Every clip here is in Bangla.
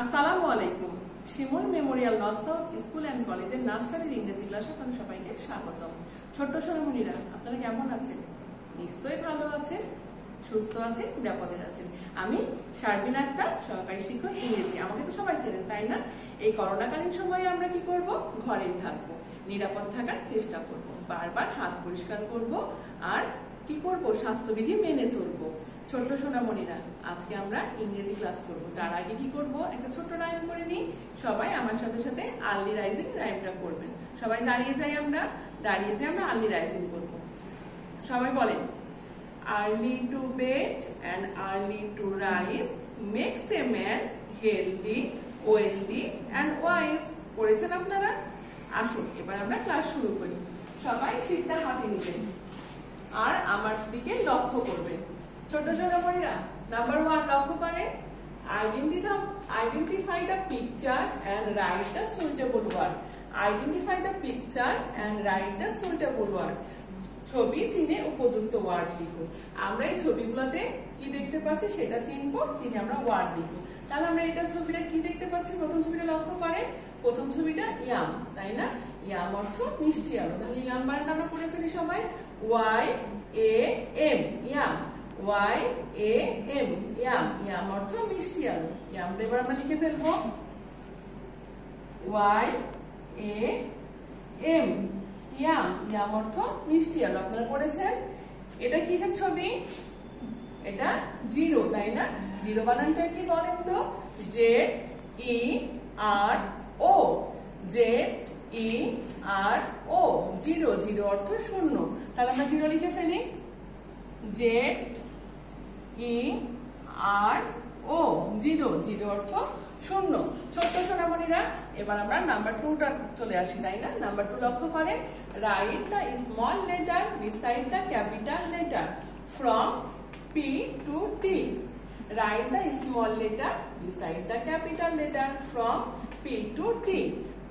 আসসালামু আলাইকুম। Shimul memorial north school and কলেজের নার্সারির ইংরেজি ক্লাসে আপনাদের সবাইকে স্বাগতম। ছোট্ট সোনামণিরা, আপনারা কেমন আছেন? নিশ্চয়ই ভালো আছেন, সুস্থ আছেন নিরাপদে আছেন। আমি শারবিন আক্তার, সহকারী শিক্ষক ইংরেজি। আমাকে তো সবাই চেনেন, তাই না? এই করোনাকালীন সময়ে আমরা কি করব? ঘরেই থাকব। নিরাপদ থাকার চেষ্টা করব। বারবার হাত পরিষ্কার করব আর কি করব? স্বাস্থ্যবিধি মেনে চলবো। ছোট্ট সোনামণিরা আজকে আমরা ইংরেজি ক্লাস করব। তার আগে কি করব? একটা ছোট্ট রাইম করে নিই। সবাই আমার সাথে সাথে আর্লি রাইজিং রাইমটা করবেন। সবাই দাঁড়িয়ে যাই আমরা। দাঁড়িয়ে যাই আমরা আর্লি রাইজিং করব। সবাই বলেন early to bed and early to rise makes a man healthy wealthy and wise পড়েছেন আপনারা? আসুন, এবার আমরা ক্লাস শুরু করি। সবাই শীতটা হাতে নিবেন। আর আমার দিকে লক্ষ্য করবেন। ছোট ছোট সোনামণিরা নাম্বার ওয়ান লক্ষ্য করে identify identify the picture and write the suitable word identify the picture and write the suitable word ছবি চিনে উপযুক্ত ওয়ার্ড লিখুন। আমরা এই ছবিগুলোতে কি দেখতে পাচ্ছি সেটা চিনবো চিনে আমরা ওয়ার্ড লিখব তাহলে আমরা এটা ছবিটা কি দেখতে পাচ্ছি? প্রথম ছবিটা লক্ষ্য করে প্রথম ছবিটা ইয়াম তাই না? ইয়াম অর্থ মিষ্টি আলো। তাহলে ইয়াম বানান আমরা করে ফেলি সবাই। Y A M yam Y A M yam yam অর্থ মিষ্টি আলু। ইয়ামটা এবার আমরা লিখে ফেলব। Y A M yam yam অর্থ মিষ্টি আলু। আপনারা পড়েছেন এটা কিসের ছবি? এটা জিরো, তাই না? জিরো বানানটা কি বলেন তো? Z E R O. Z E R O, zero zero অর্থ শূন্য। তাহলে আমরা জিরো লিখে ফেলি। Z E, R, O, zero zero অর্থ শূন্য। ছোট্ট সোনামণিরা, এবার আমরা নাম্বার টুটা চলে আসি, তাই না? নাম্বার টু লক্ষ্য করেন write the small letter beside the capital letter from P to T write the small letter beside the capital letter from P to T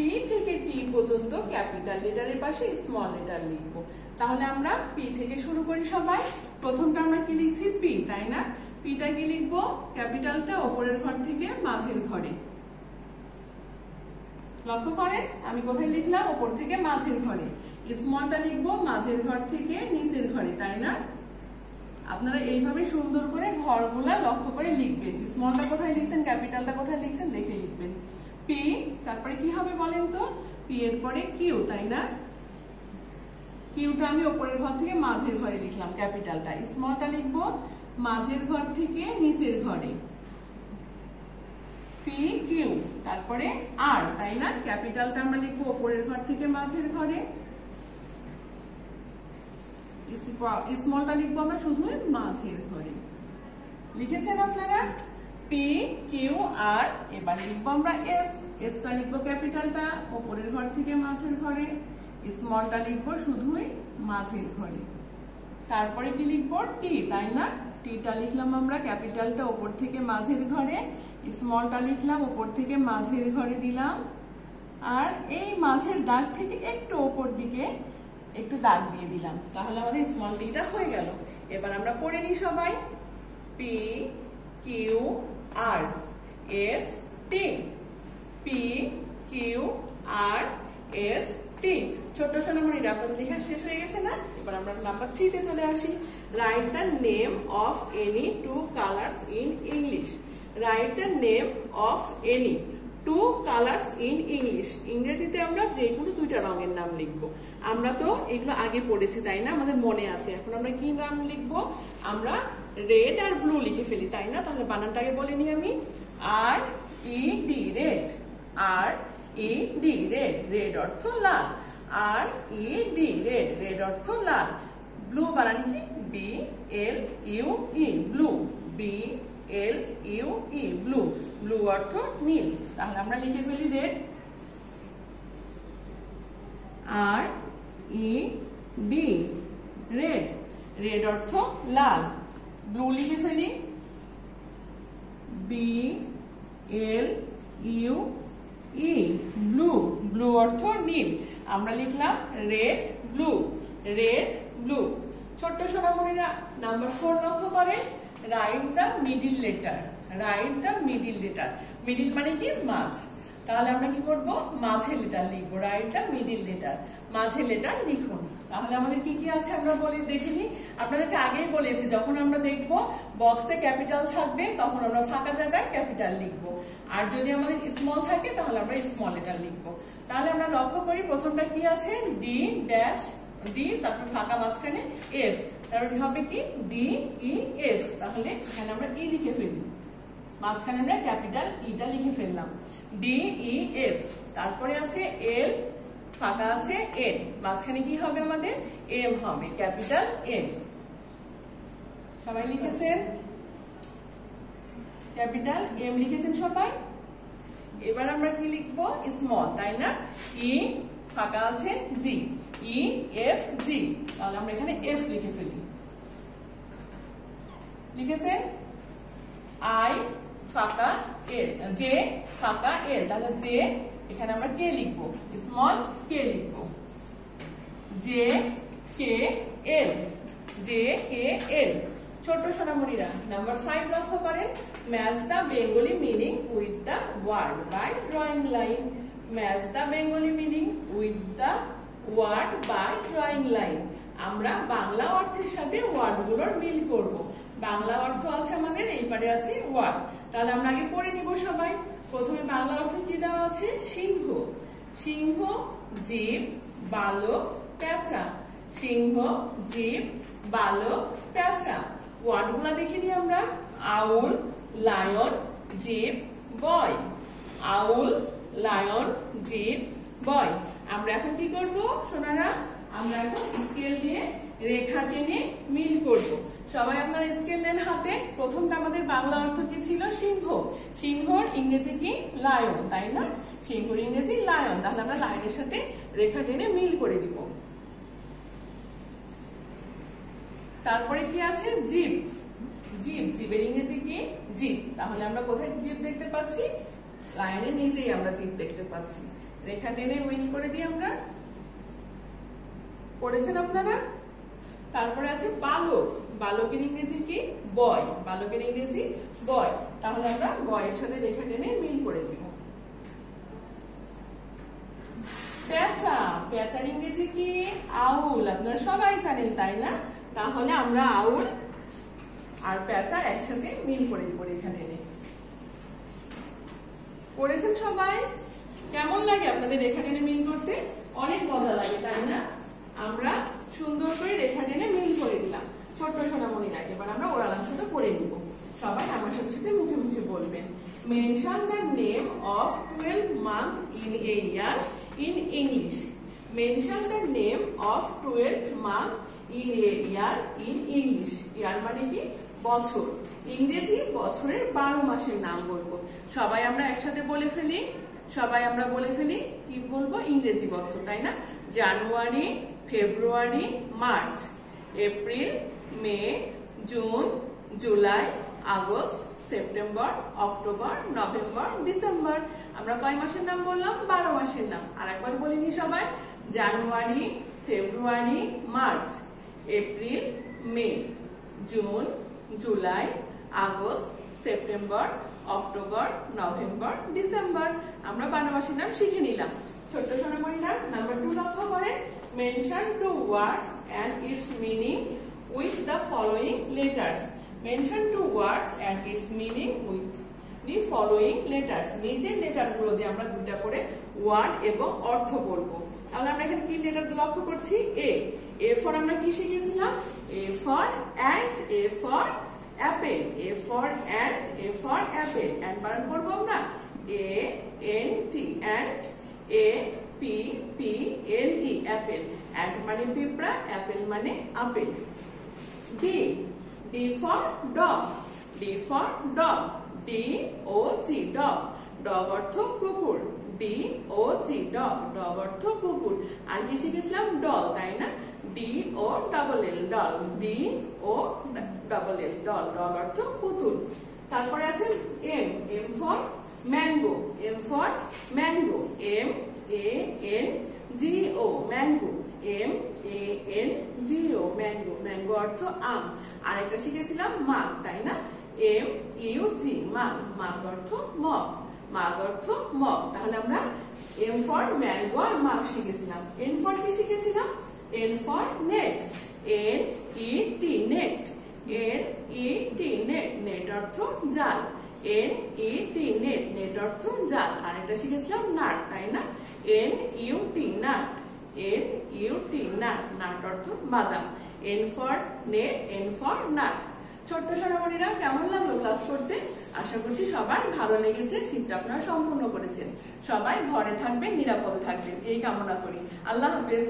P থেকে টি পর্যন্ত ক্যাপিটাল লেটারের পাশে স্মল লেটার লিখব। তাহলে আমরা পি থেকে শুরু করি সবাই। প্রথমটা আমরা কি লিখছি? পি তাই না? পিটা কি লিখব? ক্যাপিটালটা ওপরের ঘর থেকে মাঝের ঘরে। লক্ষ্য করেন, আমি কোথায় লিখলাম? ওপর থেকে মাঝের ঘরে। স্মলটা লিখব মাঝের ঘর থেকে নিচের ঘরে, তাই না? আপনারা এইভাবে সুন্দর করে ঘরগুলা লক্ষ্য করে লিখবেন। স্মলটা কোথায় লিখছেন? ক্যাপিটালটা কোথায় লিখছেন? দেখে লিখবেন। পি, তারপরে কি হবে বলেন তো? পি এর পরে কিউ, তাই না? কিউটা আমি ওপরের ঘর থেকে মাঝের ঘরে লিখলাম, ক্যাপিটালটা। স্মলটা লিখব মাঝের ঘর থেকে নিচের ঘরে। পি কিউ তারপরে আর তাই না? ক্যাপিটালটা আমরা লিখব ওপরের ঘর থেকে মাঝের ঘরে। স্মলটা লিখব আমরা শুধু মাঝের ঘরে। লিখেছেন আপনারা? পি কিউ আর এবার লিখব আমরা এস এসটা লিখব ক্যাপিটালটা, ওপরের ঘর থেকে মাঝের ঘরে, স্মলটা লিখব শুধুই মাঝের ঘরে। তারপরে কি লিখব? টি তাই না? টিটা লিখলাম আমরা ক্যাপিটালটা ওপর থেকে মাঝের ঘরে, স্মলটা লিখলাম ওপর থেকে মাঝের ঘরে দিলাম। আর এই মাঝের দাগ থেকে একটু ওপর দিকে একটু দাগ দিয়ে দিলাম। তাহলে আমাদের স্মল টিটা হয়ে গেল। এবার আমরা পড়ে নিই সবাই। P Q R S T P Q R S T ছোট্ট সোনামণিরা আপনাদের লেখা শেষ হয়ে গেছে না? এবার আমরা নাম্বার থ্রিতে চলে আসি। Write the name of any two colours in English write the name of any two colours in English ইংরেজিতে আমরা যে কোনো দুইটা রঙের নাম লিখব। আমরা তো এগুলো আগে পড়েছি, তাই না? আমাদের মনে আছে। এখন আমরা কি নাম লিখব? আমরা রেড আর ব্লু লিখে ফেলি, তাই না? তাহলে বানানটাকে বলে নি আমি। R E D red R E D red red অর্থ লাল। R E D red red অর্থ লাল। ব্লু বানান কি? B L U E blue B L U E blue blue অর্থ নীল। তাহলে আমরা লিখে ফেলি red R E D red red অর্থ লাল। ব্লু লিখে ফেলি। B L U E, blue blue অর্থ নীল। আমরা লিখলাম রেড ব্লু। Red blue. ছোট্ট সোনামণিরা নাম্বার ফোর লক্ষ্য করে। Write the middle letter. Write the middle letter. Middle মানে কি? মাছ তাহলে আমরা কি করব? মাঝে লেটার লিখব। Write the middle letter. মাঝে লেটার লিখুন। তাহলে আমাদের কি কি আছে আমরা বলি দেখিনি। আপনাদেরকে আগেই বলেছি, যখন আমরা দেখব বক্সে ক্যাপিটাল থাকবে, তখন আমরা ফাঁকা জায়গায় ক্যাপিটাল লিখব। আর যদি আমাদের স্মল থাকে, তাহলে আমরা স্মল লেটার লিখব। তাহলে আমরা লক্ষ্য করি, প্রথমটা কি আছে? ডি ড্যাশ ডি তারপর ফাঁকা মাঝখানে এফ তারপর হবে কি? ডি ই এফ তাহলে এখানে আমরা ই লিখে ফেলি। মাঝখানে আমরা ক্যাপিটাল ইটা লিখে ফেললাম। ডি ই এফ তারপরে আছে এল ফাঁকা আছে এন মাঝখানে কি হবে আমাদের? এম হবে, ক্যাপিটাল এম সবাই লিখেছেন? ক্যাপিটাল এম লিখেছেন সবাই? এবার আমরা কি লিখব? স্মল তাই না? ই ফাঁকা আছে জি ই এফ জি তাহলে আমরা এখানে এফ লিখে ফেলি। লিখেছেন? আই ফাঁকা এল জে ফাঁকা এল তাহলে জে এখানে আমরা কে লিখব? স্মল কে লিখব? J K L J K এল ছোট সোনামণিরা নাম্বার ফাইভ লক্ষ্য করেন। Match the Bengali meaning with the word by drawing line match the Bengali meaning with the word by drawing line আমরা বাংলা অর্থের সাথে ওয়ার্ডগুলোর মিল করব। বাংলা অর্থ আছে আমাদের, এই পারে আছে ওয়ার্ড তাহলে আমরা আগে পড়ে নিব সবাই। প্রথমে বাংলা অর্থ কি দেওয়া আছে? সিংহ। সিংহ, জীব, বালক পেঁচা সিংহ, জীব, বালক পেঁচা ওয়ার্ডগুলা দেখে নিই আমরা। আউল, লায়ন, জীব, বয়। আউল, লায়ন, জীব, বয়। আমরা এখন কি করব, সোনারা? আমরা এখন স্কেল দিয়ে রেখা টেনে মিল করব। সবাই আপনারা স্কেল নেন হাতে, প্রথমটা আমাদের বাংলা অর্থ কি ছিল? সিংহ। সিংহর ইংরেজি কি? লায়ন তাই না? সিংহর ইংরেজি লায়ন তাহলে আমরা লায়নের সাথে রেখা টেনে মিল করে দিব। তারপরে কি আছে? জীব। জীব, জীবের ইংরেজি কি? জীব। তাহলে আমরা কোথায় জীব দেখতে পাচ্ছি? লায়নের নিজেই আমরা জীব দেখতে পাচ্ছি। রেখা টেনে মিল করে দিই আমরা। পড়েছেন আপনারা? তারপরে আছে বালক। বালকের ইংরেজি কি? বয়। বালকের ইংরেজি বয়। তাহলে আমরা বয়ের সাথে রেখা টেনে মিল করে দিব পেঁচা পেঁচার ইংরেজি কি? আউল। আপনারা সবাই জানেন, তাই না? তাহলে আমরা আউল আর পেঁচা একসাথে মিল করে দিব রেখা টেনে। করেছেন সবাই? কেমন লাগে আপনাদের রেখা টেনে মিল করতে? অনেক মজা লাগে, তাই না? আমরা সুন্দর করে রেখা টেনে মিল করে দিলাম। ছোট্ট সোনা সোনামণিরা, এবার আমরা ওরাল অংশটা করে নিব। সবাই আমার সাথে সাথে মুখে মুখে বলবেন। Mention the name of twelve month in a year in English mention the name of twelve month in a year in English year মানে কি? বছর। ইংরেজি বছরের বারো মাসের নাম বলব। সবাই আমরা একসাথে বলে ফেলি। সবাই আমরা বলে ফেলি, কি বলব? ইংরেজি বছর, তাই না? January February, March, April, May, June, July, August, September, October, November, December. আমরা কয় মাসের নাম বললাম? বারো মাসের নাম। আর একবার বলিনি সবাই। January, February, March, April, May, June, July, August, September, October, November, December. আমরা বারো মাসের নাম শিখে নিলাম। ছোট্ট সোনামণিরা নাম্বার টু লক্ষ্য করেন mention two words and its meaning with the following letters mention two words and its meaning with the following letters নিজের লেটারগুলো দিয়ে আমরা দুটা করে ওয়ার্ড এবং অর্থ বলব। তাহলে আমরা এখানে কি লেটার লক্ষ্য করছি? এ এ ফর আমরা কি শিখেছিলাম? A for ant A for apple A for ant A for apple ant বানান করব আমরা? A N T ant A P P L E apple ant মানে পিঁপড়া অ্যাপেল মানে apple. D D for dog D for dog D O G dog dog অর্থ কুকুর D O G dog dog অর্থ কুকুর। আর কি শিখেছিলাম? ডল তাই না? D O double L doll D O double L doll doll অর্থ পুতুল। তারপরে আছে M M for mango M for mango M A N G O mango M A N G O mango mango অর্থ আম। আরেকটা শিখেছিলাম মাগ, তাই না? এম ইউ জি মাগ। মাগ অর্থ মগ। মাগ অর্থ মগ। তাহলে আমরা এম ফর ম্যাঙ্গো আর মাগ শিখেছিলাম। এন ফর কি শিখেছিলাম? N for net N E T net N E T net net অর্থ জাল। N E T net net অর্থ জাল। আর এটা শিখেছিলাম নাট তাই না? N U T nut N U T nut nut অর্থ বাদাম। N for net N for nut ছোট্ট সোনামণিরা, কেমন লাগল ক্লাস করতে? আশা করছি সবার ভালো লেগেছে, শীতটা আপনারা সম্পূর্ণ করেছেন। সবাই ঘরে থাকবেন, নিরাপদে থাকবেন, এই কামনা করি। আল্লাহ হাফেজ।